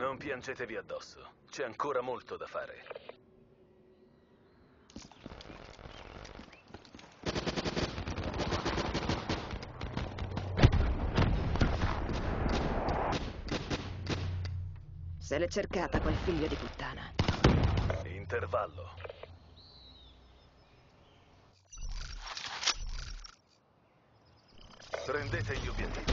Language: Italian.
Non piangetevi addosso. C'è ancora molto da fare. Se l'è cercata quel figlio di puttana. Intervallo. Prendete gli obiettivi.